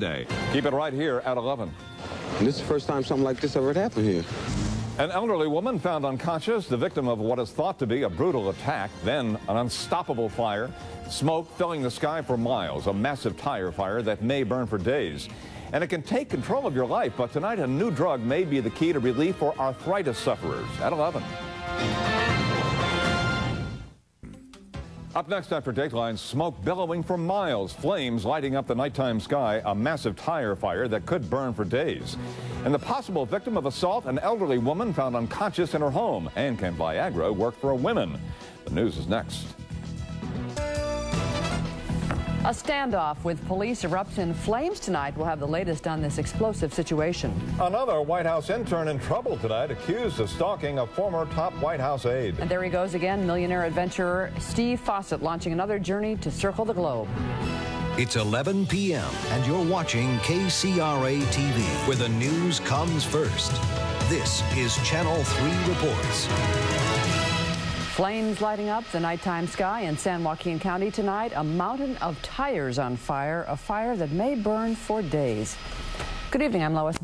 Day. Keep it right here at 11. And this is the first time something like this ever happened here. An elderly woman found unconscious, the victim of what is thought to be a brutal attack, then an unstoppable fire, smoke filling the sky for miles, a massive tire fire that may burn for days. And it can take control of your life, but tonight a new drug may be the key to relief for arthritis sufferers at 11. Up next after Dateline, smoke billowing for miles, flames lighting up the nighttime sky, a massive tire fire that could burn for days. And the possible victim of assault, an elderly woman found unconscious in her home. And can Viagra work for women? The news is next. A standoff with police erupts in flames tonight. We'll have the latest on this explosive situation. Another White House intern in trouble tonight, accused of stalking a former top White House aide. And there he goes again, millionaire adventurer Steve Fossett launching another journey to circle the globe. It's 11 p.m. and you're watching KCRA TV, where the news comes first. This is Channel 3 Reports. Flames lighting up the nighttime sky in San Joaquin County tonight. A mountain of tires on fire, a fire that may burn for days. Good evening, I'm Lois.